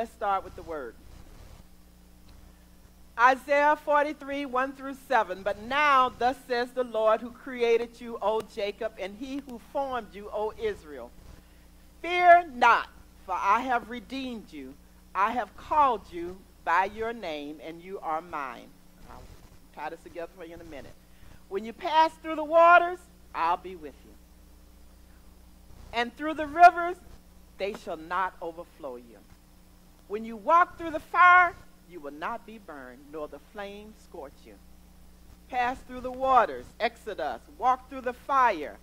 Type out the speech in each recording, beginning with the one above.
let's start with the word. Isaiah 43, 1 through 7. But now, thus says the Lord who created you, O Jacob, and he who formed you, O Israel. Fear not, for I have redeemed you. I have called you by your name, and you are mine. I'll tie this together for you in a minute. When you pass through the waters, I'll be with you. And through the rivers, they shall not overflow you. When you walk through the fire, you will not be burned, nor the flame scorch you. Pass through the waters, Exodus. Walk through the fire,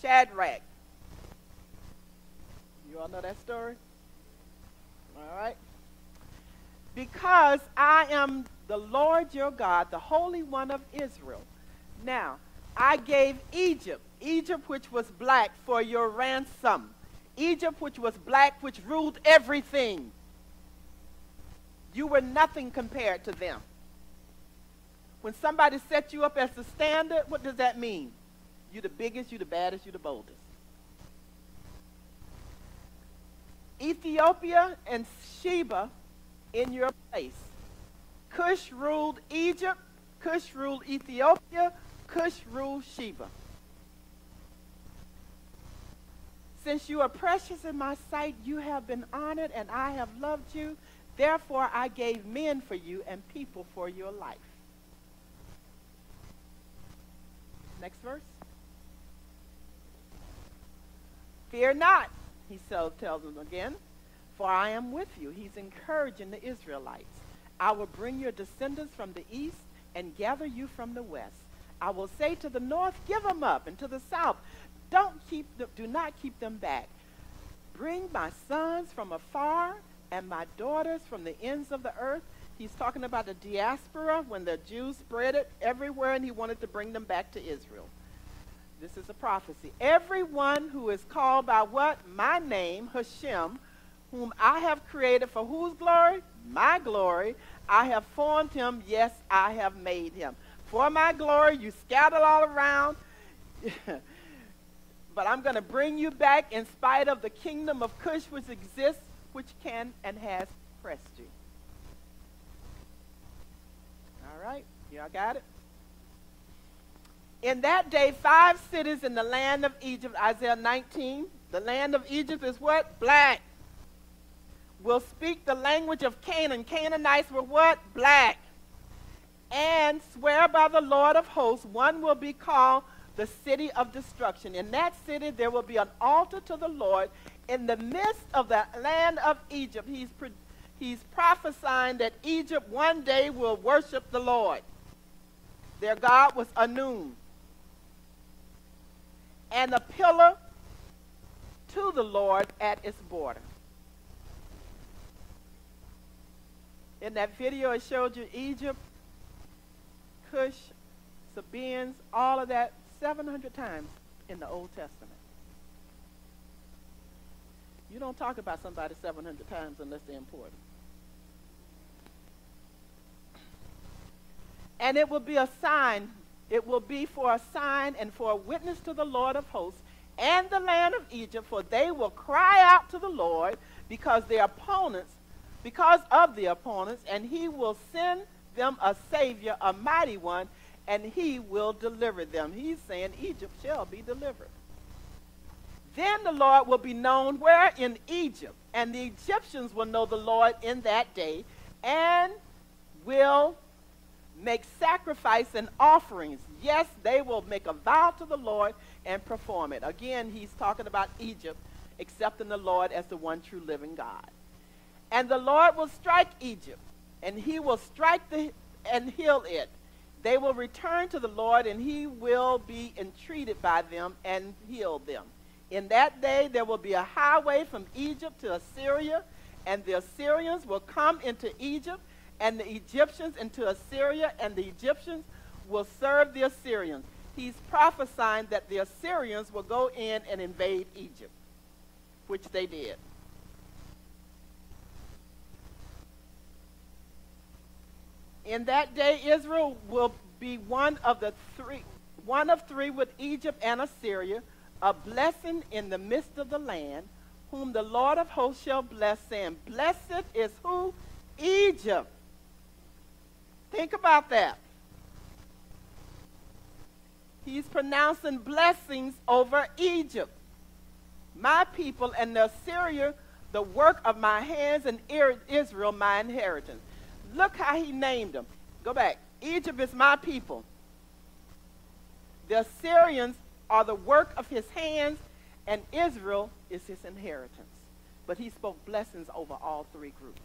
Shadrach. You all know that story? All right. Because I am the Lord your God, the Holy One of Israel. Now, I gave Egypt, Egypt which was black, for your ransom. Egypt which was black, which ruled everything. You were nothing compared to them. When somebody set you up as the standard, what does that mean? You're the biggest, you're the baddest, you're the boldest. Ethiopia and Sheba in your place. Cush ruled Egypt, Cush ruled Ethiopia, Cush ruled Sheba. Since you are precious in my sight, you have been honored, and I have loved you. Therefore, I gave men for you and people for your life. Next verse. Fear not, he so tells them again, for I am with you. He's encouraging the Israelites. I will bring your descendants from the east and gather you from the west. I will say to the north, give them up, and to the south, don't keep them, do not keep them back. Bring my sons from afar and my daughters from the ends of the earth. He's talking about the diaspora when the Jews spread it everywhere and he wanted to bring them back to Israel. This is a prophecy. Everyone who is called by what? My name, Hashem, whom I have created for whose glory? My glory. I have formed him. Yes, I have made him. For my glory, you scattered all around. but I'm going to bring you back in spite of the kingdom of Cush, which exists which can and has pressed you. All right, y'all got it? In that day, five cities in the land of Egypt, Isaiah 19, the land of Egypt is what? Black. Will speak the language of Canaan. Canaanites were what? Black. And swear by the Lord of hosts, one will be called the city of destruction. In that city, there will be an altar to the Lord, in the midst of the land of Egypt, he's, he's prophesying that Egypt one day will worship the Lord. Their God was Anum. And a pillar to the Lord at its border. In that video, it showed you Egypt, Cush, Sabaeans, all of that 700 times in the Old Testament. You don't talk about somebody 700 times unless they're important. And it will be a sign, it will be for a sign and for a witness to the Lord of hosts and the land of Egypt, for they will cry out to the Lord because their opponents, because of the opponents, and he will send them a savior, a mighty one, and he will deliver them. He's saying Egypt shall be delivered. Then the Lord will be known where? In Egypt. And the Egyptians will know the Lord in that day and will make sacrifice and offerings. Yes, they will make a vow to the Lord and perform it. Again, he's talking about Egypt, accepting the Lord as the one true living God. And the Lord will strike Egypt, and he will strike the and heal it. They will return to the Lord, and he will be entreated by them and heal them. In that day there will be a highway from Egypt to Assyria, and the Assyrians will come into Egypt, and the Egyptians into Assyria, and the Egyptians will serve the Assyrians. He's prophesying that the Assyrians will go in and invade Egypt, which they did. In that day, Israel will be one of the three, one of three with Egypt and Assyria a blessing in the midst of the land, whom the Lord of hosts shall bless, saying, Blessed is who? Egypt. Think about that. He's pronouncing blessings over Egypt, my people, and the Assyria, the work of my hands, and Israel, my inheritance. Look how he named them. Go back. Egypt is my people. The Assyrians are the work of his hands, and Israel is his inheritance. But he spoke blessings over all three groups.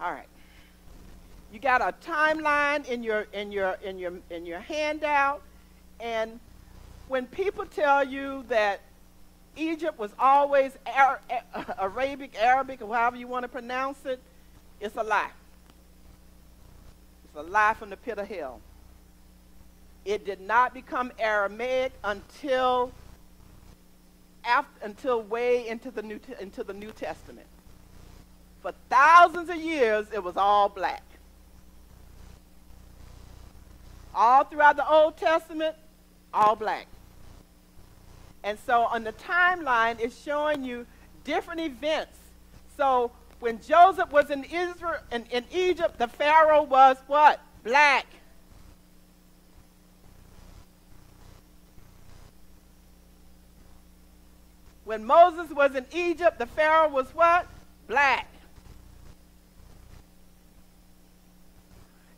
All right. You got a timeline in your in your in your in your handout, and when people tell you that Egypt was always Arabic, Arabic, or however you want to pronounce it, it's a lie. It's a lie from the pit of hell. It did not become Aramaic until after, until way into the New into the New Testament. For thousands of years, it was all black. All throughout the Old Testament, all black. And so on the timeline, it's showing you different events. So when Joseph was in Israel in, in Egypt, the Pharaoh was what? Black. When Moses was in Egypt, the Pharaoh was what? Black.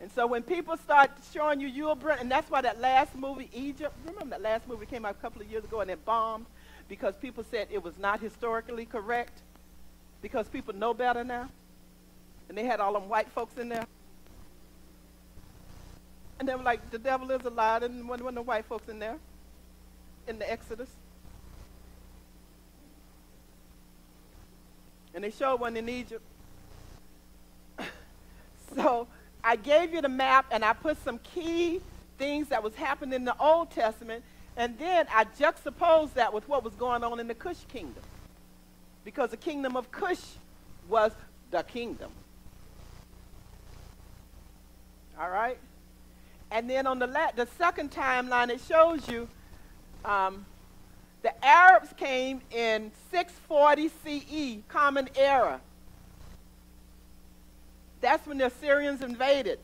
And so when people start showing you Yul Brynner, and that's why that last movie, Egypt, remember that last movie came out a couple of years ago and it bombed because people said it was not historically correct because people know better now. And they had all them white folks in there. And they were like, the devil is a and when, when the white folks in there in the Exodus. And they showed one in Egypt. so I gave you the map and I put some key things that was happening in the Old Testament, and then I juxtaposed that with what was going on in the Cush kingdom. Because the kingdom of Cush was the kingdom. All right? And then on the, la- the second timeline, it shows you um, the Arabs came in 640 CE, Common Era. That's when the Assyrians invaded.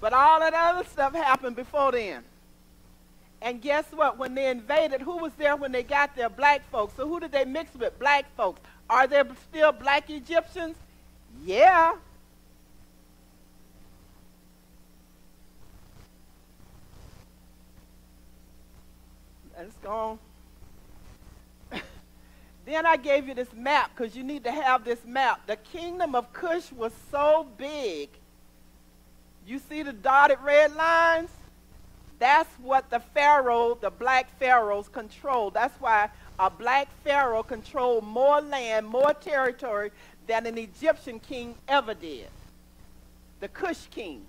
But all that other stuff happened before then. And guess what? When they invaded, who was there when they got there? Black folks. So who did they mix with? Black folks. Are there still black Egyptians? Yeah. Let's go on. Then I gave you this map because you need to have this map. The kingdom of Cush was so big. You see the dotted red lines? That's what the Pharaoh, the black pharaohs controlled. That's why a black pharaoh controlled more land, more territory than an Egyptian king ever did. The Cush king.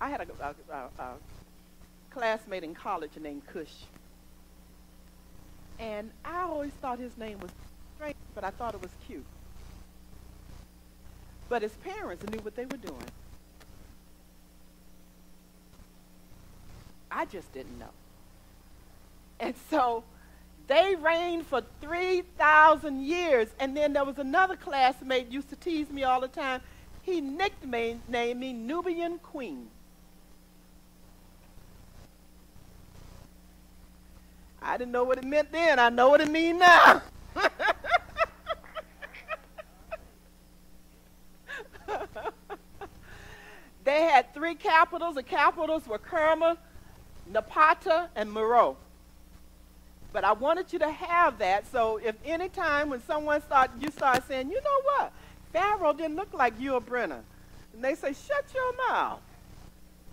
I had a, a, a, a classmate in college named Cush. And I always thought his name was strange, but I thought it was cute. But his parents knew what they were doing. I just didn't know. And so they reigned for 3,000 years. And then there was another classmate used to tease me all the time. He nicknamed me Nubian Queen. I didn't know what it meant then. I know what it means now. they had three capitals. The capitals were Kerma, Napata, and Meroe. But I wanted you to have that. So if any time when someone start, you start saying, you know what? Pharaoh didn't look like Yul Brynner. And they say, shut your mouth.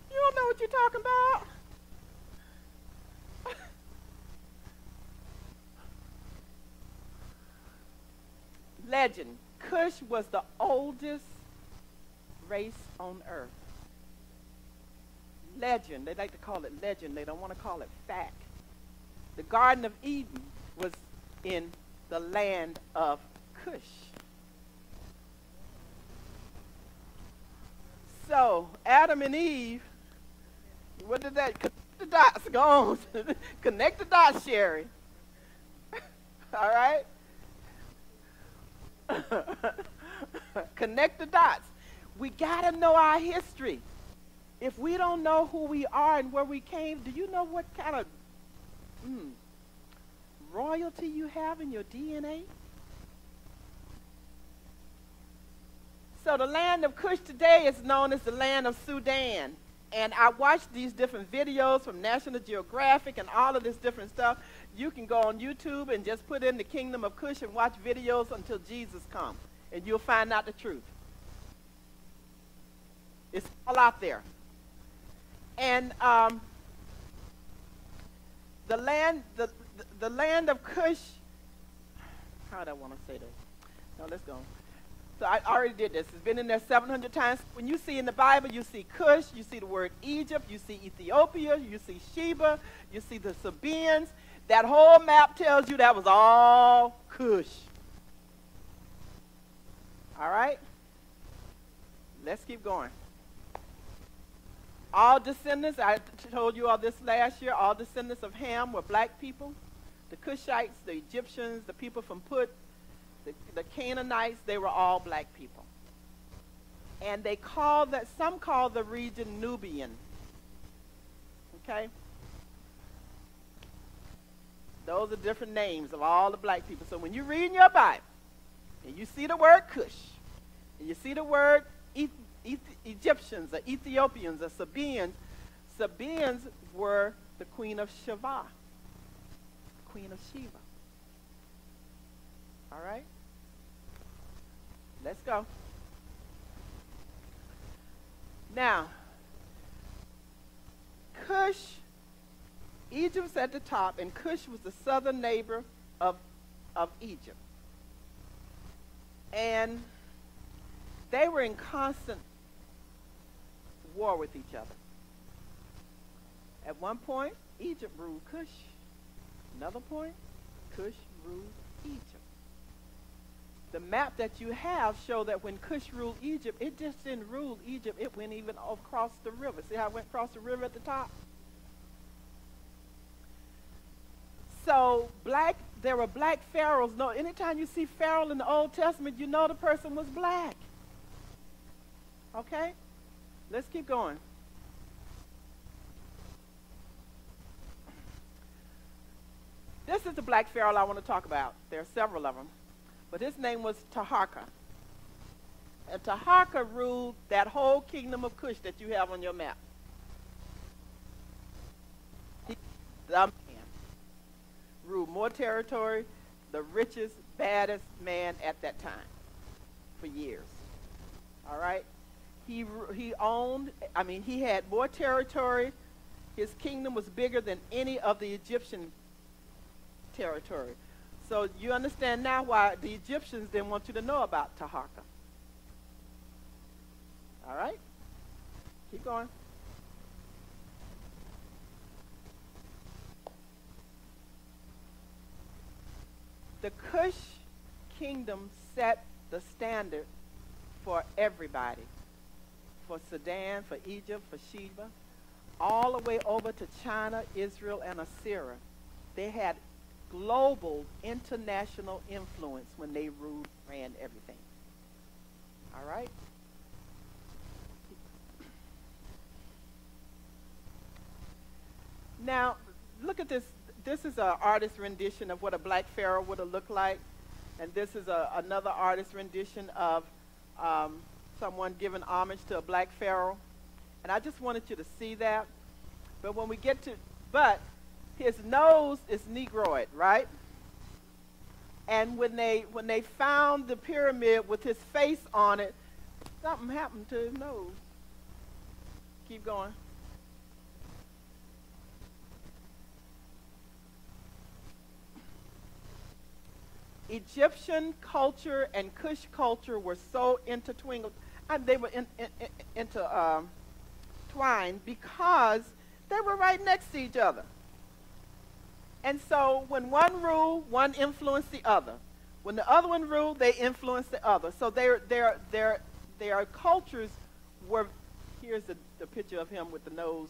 You don't know what you're talking about. Legend. Cush was the oldest race on earth. Legend. They like to call it legend. They don't want to call it fact. The Garden of Eden was in the land of Cush. So Adam and Eve what did that? Connect the dots. Go on. Connect the dots, Sherry. All right? Connect the dots. We got to know our history. If we don't know who we are and where we came, do you know what kind of mm, royalty you have in your DNA? So the land of Cush today is known as the land of Sudan. And I watched these different videos from National Geographic and all of this different stuff. You can go on YouTube and just put in the kingdom of Cush and watch videos until Jesus comes. And you'll find out the truth. It's all out there. And um, the land, the, the, the land of Cush, how do I want to say this? No, let's go. So I already did this. It's been in there 700 times. When you see in the Bible, you see Cush, you see the word Egypt, you see Ethiopia, you see Sheba, you see the Sabaeans. That whole map tells you that was all Cush. All right? Let's keep going. All descendants, I told you all this last year, all descendants of Ham were black people. The Cushites, the Egyptians, the people from Put, the, the Canaanites, they were all black people. And they called that, some call the region Nubian. Okay? Those are different names of all the black people. So when you read in your Bible and you see the word Cush, and you see the word Egyptians or Ethiopians or Sabaeans, Sabaeans were the queen of Sheba, queen of Sheba. All right? Let's go. Now, Cush, Egypt's at the top, and Cush was the southern neighbor of, of Egypt. And they were in constant war with each other. At one point, Egypt ruled Cush. Another point, Cush ruled Egypt the map that you have show that when Cush ruled Egypt, it just didn't rule Egypt. It went even across the river. See how it went across the river at the top? So black, there were black pharaohs. No, anytime you see pharaoh in the Old Testament, you know the person was black. Okay? Let's keep going. This is the black pharaoh I want to talk about. There are several of them but his name was Taharka. And Taharka ruled that whole kingdom of Cush that you have on your map. He, the man, ruled more territory, the richest, baddest man at that time for years. All right? He, he owned, I mean, he had more territory. His kingdom was bigger than any of the Egyptian territory. So you understand now why the Egyptians didn't want you to know about Taharka. All right? Keep going. The Cush kingdom set the standard for everybody. For Sudan, for Egypt, for Sheba, all the way over to China, Israel, and Assyria. They had global, international influence when they ruled, ran everything. All right? Now, look at this. This is an artist rendition of what a black pharaoh would have looked like. And this is a, another artist rendition of um, someone giving homage to a black pharaoh. And I just wanted you to see that. But when we get to, but his nose is negroid, right? And when they when they found the pyramid with his face on it, something happened to his nose. Keep going. Egyptian culture and Cush culture were so intertwined, and they were in, in, in, intertwined um, because they were right next to each other. And so when one ruled, one influenced the other. When the other one ruled, they influenced the other. So their, their, their, their cultures were, here's the, the picture of him with the nose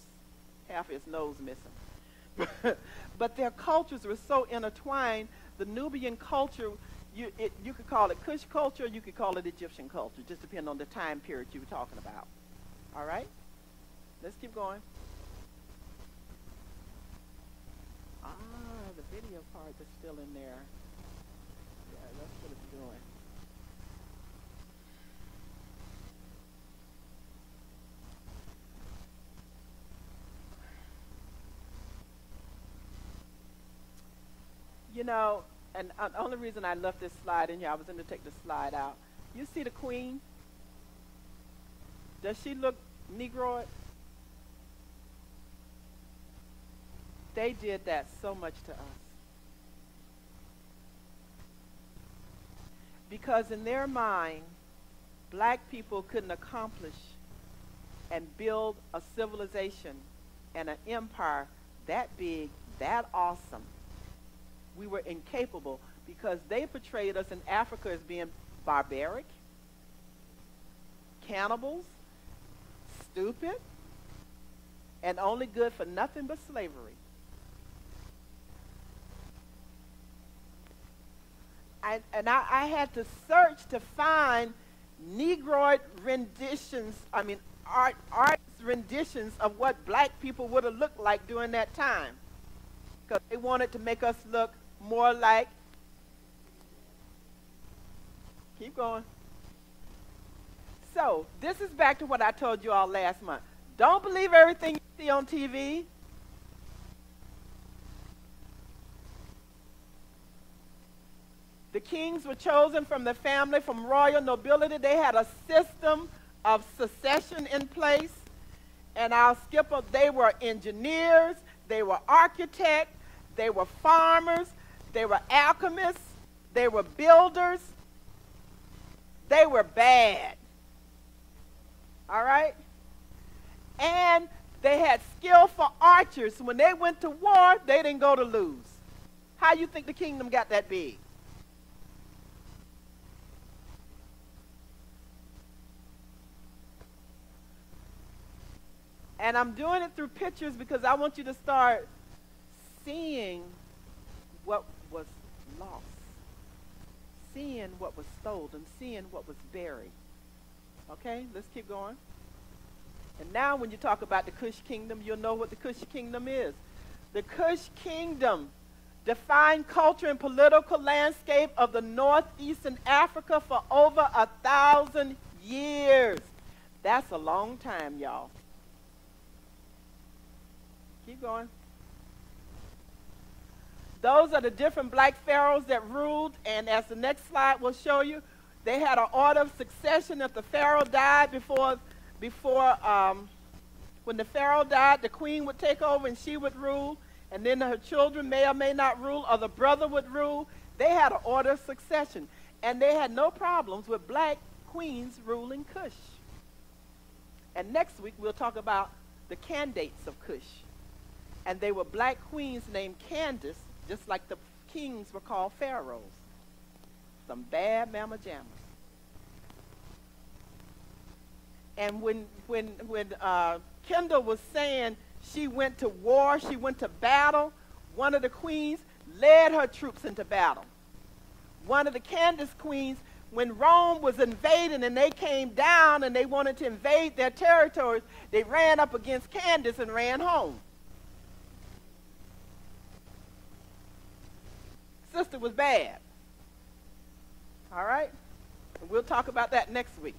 half his nose missing. but their cultures were so intertwined. The Nubian culture, you, it, you could call it Kush culture, you could call it Egyptian culture, just depending on the time period you were talking about. All right? Let's keep going. Ah, the video part is still in there. Yeah, that's what it's doing. You know, and uh, the only reason I left this slide in here, I was going to take the slide out. You see the queen? Does she look Negroid? They did that so much to us. Because in their mind, black people couldn't accomplish and build a civilization and an empire that big, that awesome. We were incapable because they portrayed us in Africa as being barbaric, cannibals, stupid, and only good for nothing but slavery. I, and I, I had to search to find Negroid renditions, I mean, art, renditions of what black people would have looked like during that time. Because they wanted to make us look more like, keep going. So, this is back to what I told you all last month. Don't believe everything you see on TV. The kings were chosen from the family, from royal nobility. They had a system of succession in place. And I'll skip up. They were engineers, they were architects, they were farmers, they were alchemists, they were builders. They were bad. All right? And they had skillful archers. When they went to war, they didn't go to lose. How do you think the kingdom got that big? And I'm doing it through pictures because I want you to start seeing what was lost, seeing what was stolen, seeing what was buried. Okay, let's keep going. And now, when you talk about the Kush kingdom, you'll know what the Kush kingdom is. The Kush kingdom defined culture and political landscape of the northeastern Africa for over a thousand years. That's a long time, y'all. Keep going. Those are the different black pharaohs that ruled, and as the next slide will show you, they had an order of succession. If the pharaoh died before, before um, when the pharaoh died, the queen would take over and she would rule, and then her children may or may not rule, or the brother would rule. They had an order of succession, and they had no problems with black queens ruling Kush. And next week we'll talk about the Candaces of Kush and they were black queens named Candace, just like the kings were called pharaohs. Some bad mama. And when when when uh, Kendall was saying she went to war, she went to battle, one of the queens led her troops into battle. One of the Candace queens, when Rome was invading and they came down and they wanted to invade their territories, they ran up against Candace and ran home. Sister was bad. All right? And we'll talk about that next week.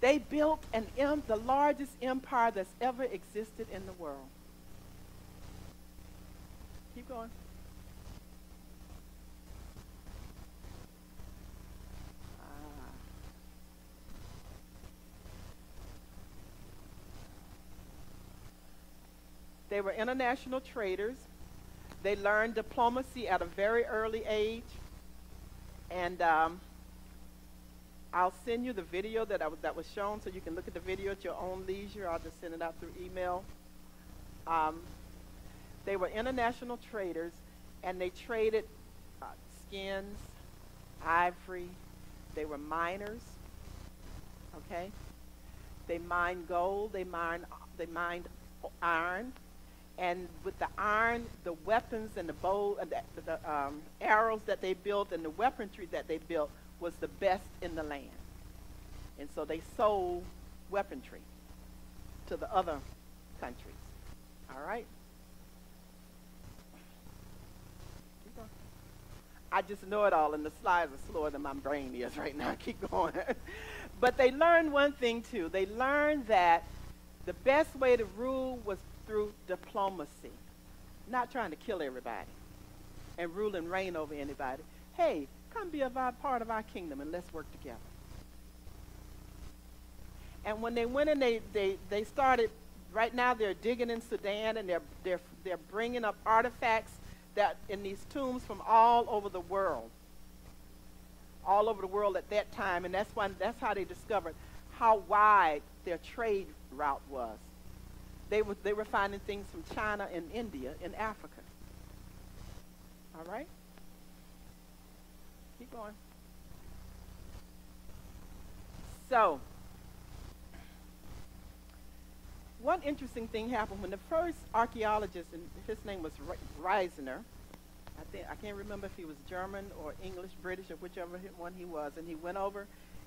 They built an the largest empire that's ever existed in the world. Keep going. They were international traders. They learned diplomacy at a very early age. And um, I'll send you the video that, I was, that was shown so you can look at the video at your own leisure. I'll just send it out through email. Um, they were international traders, and they traded uh, skins, ivory. They were miners, okay? They mined gold. They mined, they mined iron. And with the iron, the weapons and the bow and the, the um, arrows that they built and the weaponry that they built was the best in the land. And so they sold weaponry to the other countries. All right? I just know it all, and the slides are slower than my brain is right now. Keep going. but they learned one thing, too. They learned that the best way to rule was through diplomacy, not trying to kill everybody and rule and reign over anybody. Hey, come be a part of our kingdom and let's work together. And when they went and they, they, they started, right now they're digging in Sudan and they're, they're, they're bringing up artifacts that in these tombs from all over the world. All over the world at that time. And that's, when, that's how they discovered how wide their trade route was. They were, they were finding things from China and India and Africa. All right? Keep going. So, one interesting thing happened when the first archaeologist, and his name was Reisner, I think I can't remember if he was German or English, British, or whichever one he was, and he went over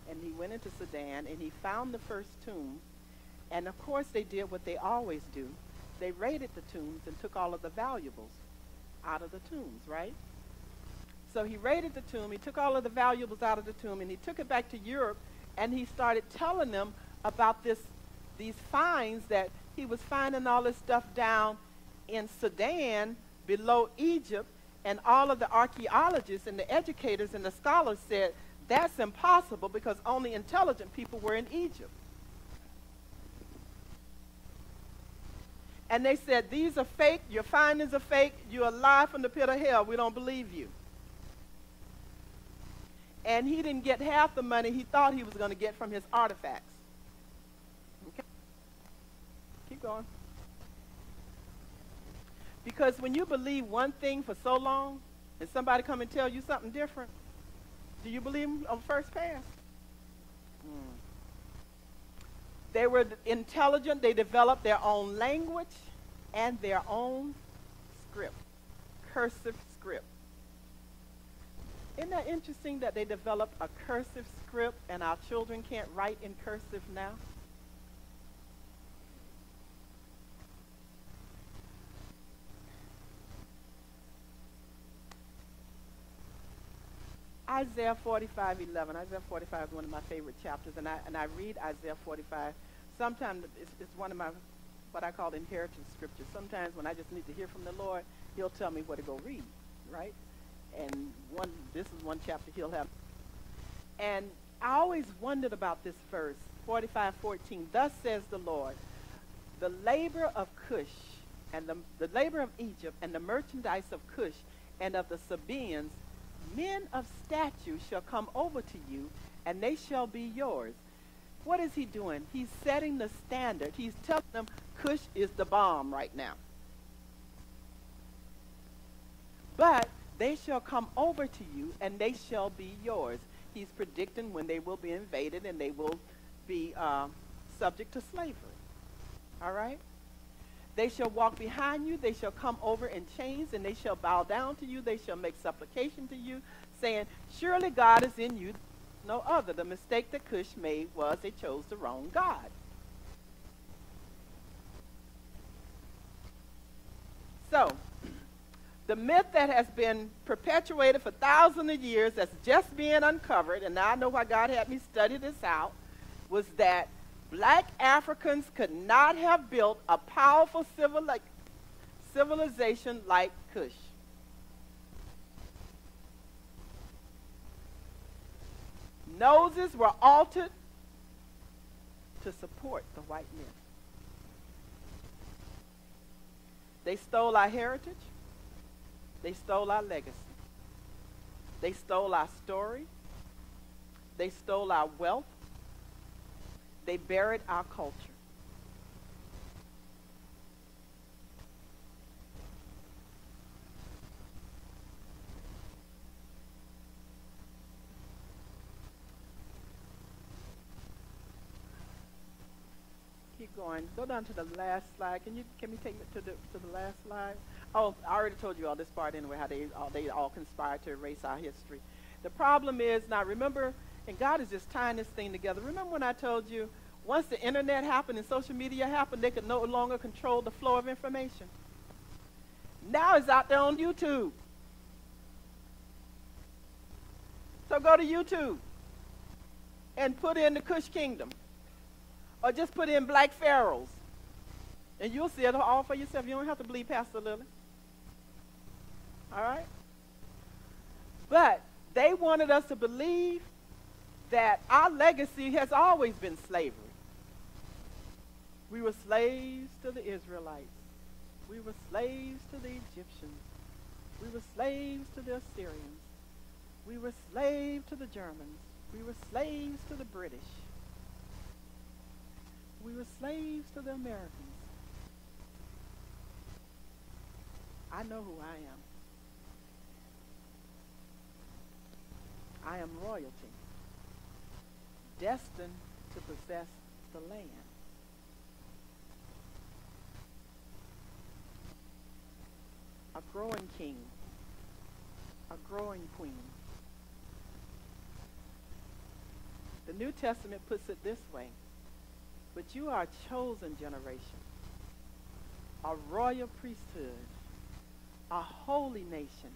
and he went into Sudan and he found the first tomb and of course, they did what they always do. They raided the tombs and took all of the valuables out of the tombs, right? So he raided the tomb, he took all of the valuables out of the tomb, and he took it back to Europe, and he started telling them about this, these finds that he was finding all this stuff down in Sudan below Egypt, and all of the archaeologists and the educators and the scholars said that's impossible because only intelligent people were in Egypt. And they said, These are fake, your findings are fake, you're alive from the pit of hell, we don't believe you. And he didn't get half the money he thought he was going to get from his artifacts. Okay? Keep going. Because when you believe one thing for so long, and somebody come and tell you something different, do you believe them on first pass? Hmm. They were intelligent. They developed their own language and their own script, cursive script. Isn't that interesting that they developed a cursive script and our children can't write in cursive now? Isaiah 45, 11. Isaiah 45 is one of my favorite chapters, and I, and I read Isaiah 45. Sometimes it's, it's one of my, what I call inheritance scriptures. Sometimes when I just need to hear from the Lord, he'll tell me what to go read, right? And one, this is one chapter he'll have. And I always wondered about this verse, 45, 14. Thus says the Lord, the labor of Cush and the, the labor of Egypt and the merchandise of Cush and of the Sabaeans men of stature shall come over to you, and they shall be yours. What is he doing? He's setting the standard. He's telling them Cush is the bomb right now. But they shall come over to you, and they shall be yours. He's predicting when they will be invaded and they will be uh, subject to slavery. All right? They shall walk behind you. They shall come over in chains, and they shall bow down to you. They shall make supplication to you, saying, Surely God is in you, no other. The mistake that Cush made was they chose the wrong God. So, the myth that has been perpetuated for thousands of years that's just being uncovered, and now I know why God had me study this out, was that black Africans could not have built a powerful civilization like Kush. Noses were altered to support the white men. They stole our heritage. They stole our legacy. They stole our story. They stole our wealth. They buried our culture. Keep going. Go down to the last slide. Can you can we take me to the to the last slide? Oh, I already told you all this part anyway. How they all, they all conspired to erase our history. The problem is now. Remember, and God is just tying this thing together. Remember when I told you once the internet happened and social media happened, they could no longer control the flow of information. Now it's out there on YouTube. So go to YouTube and put in the Cush Kingdom. Or just put in black pharaohs. And you'll see it all for yourself. You don't have to believe Pastor Lillie. All right? But they wanted us to believe that our legacy has always been slavery. We were slaves to the Israelites. We were slaves to the Egyptians. We were slaves to the Assyrians. We were slaves to the Germans. We were slaves to the British. We were slaves to the Americans. I know who I am. I am royalty, destined to possess the land. A growing king, a growing queen. The New Testament puts it this way but you are a chosen generation, a royal priesthood, a holy nation,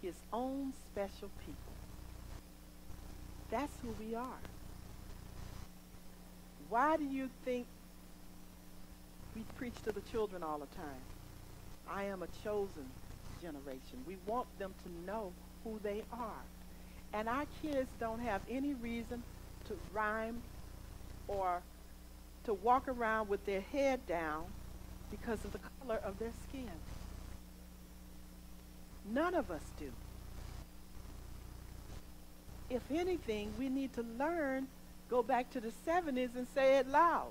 his own special people. That's who we are. Why do you think we preach to the children all the time? I am a chosen generation. We want them to know who they are. And our kids don't have any reason to rhyme or to walk around with their head down because of the color of their skin. None of us do. If anything, we need to learn, go back to the 70s and say it loud.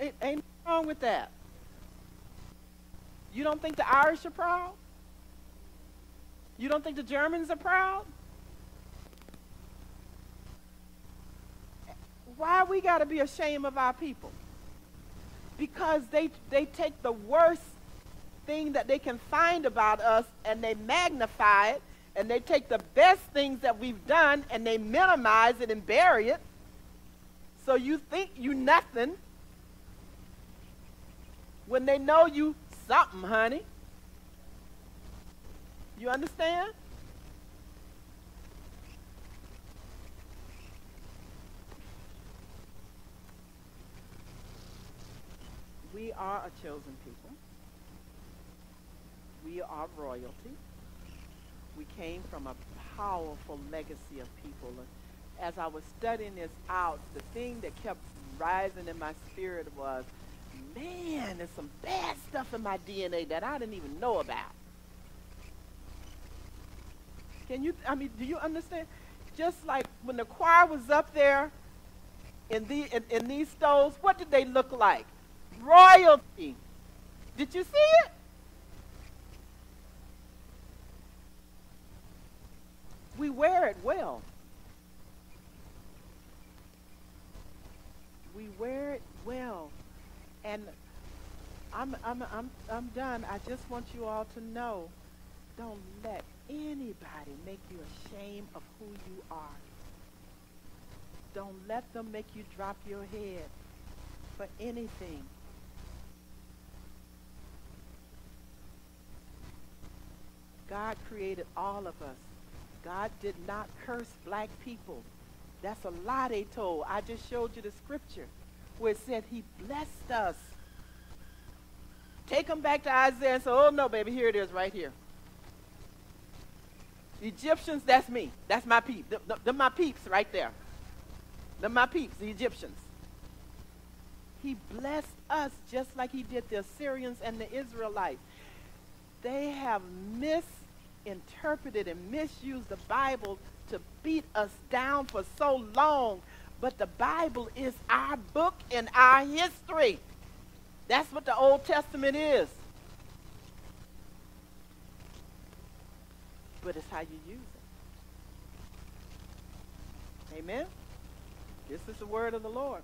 Ain't, ain't wrong with that. You don't think the Irish are proud? You don't think the Germans are proud? why we got to be ashamed of our people? Because they, they take the worst thing that they can find about us and they magnify it, and they take the best things that we've done and they minimize it and bury it. So you think you nothing when they know you something, honey. You understand? We are a chosen people. We are royalty. We came from a powerful legacy of people. As I was studying this out, the thing that kept rising in my spirit was, man, there's some bad stuff in my DNA that I didn't even know about. Can you, I mean, do you understand? Just like when the choir was up there in, the, in, in these stoves, what did they look like? royalty. Did you see it? We wear it well. We wear it well. And I'm, I'm, I'm, I'm done. I just want you all to know don't let anybody make you ashamed of who you are. Don't let them make you drop your head for anything. God created all of us. God did not curse black people. That's a lie they told. I just showed you the scripture where it said he blessed us. Take them back to Isaiah and say, oh no, baby, here it is right here. Egyptians, that's me. That's my peeps. They're my peeps right there. They're my peeps, the Egyptians. He blessed us just like he did the Assyrians and the Israelites they have misinterpreted and misused the Bible to beat us down for so long. But the Bible is our book and our history. That's what the Old Testament is. But it's how you use it. Amen. This is the word of the Lord.